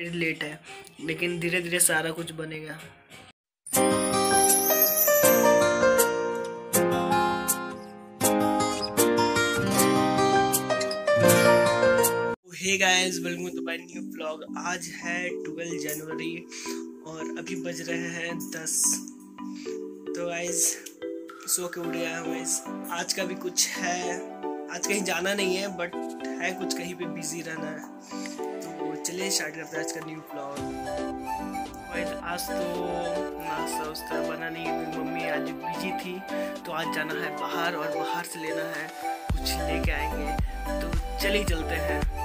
Late है, लेकिन धीरे धीरे सारा कुछ बनेगा। Guys welcome to my new blog आज है ट्वेल्व जनवरी और अभी बज रहे हैं दस। तो गाइस सो के उठ गया हूँ गाइस आज का भी कुछ है। आज कहीं जाना नहीं है बट है कुछ कहीं पे बिज़ी रहना है। चलिए स्टार्ट करते हैं आज का न्यू ब्लॉग आज तो नाश्ता बना नहीं है। मम्मी आज बिज़ी थी तो आज जाना है बाहर और बाहर से लेना है। कुछ लेके आएँगे। तो चलिए चलते हैं।